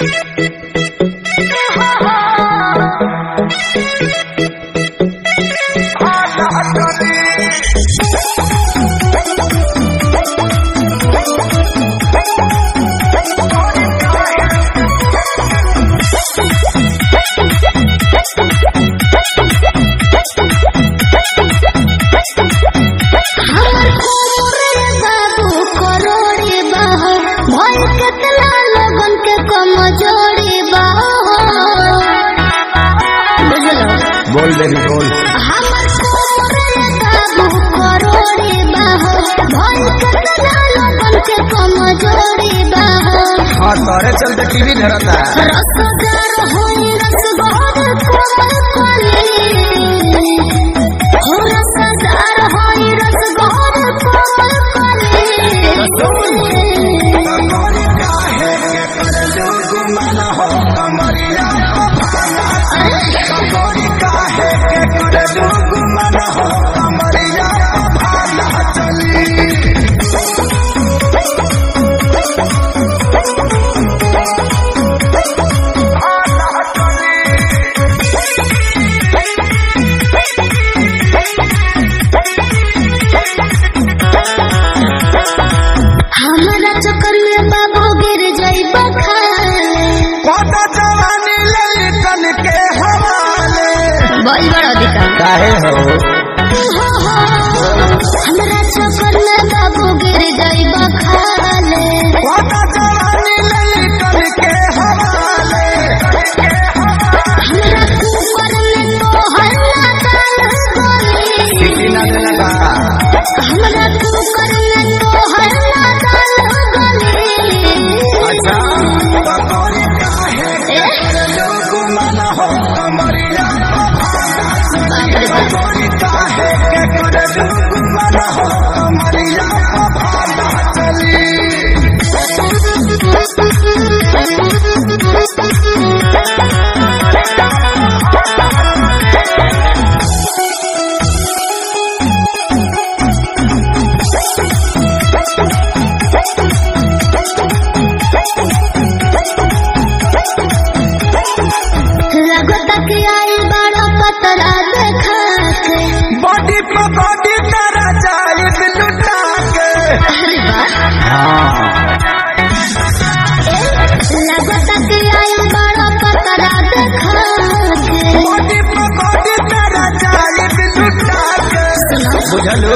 I'm not और तोरे चलते टीवी धरता बहुत बड़ा दिक्कत काहे हो हमरा चक्कर में काबू गिर जाई बखाले ओटा जवानी लई के हवाले हमरा कुमर में तोहर ना काल गोली हमरा कुमर में बुझलू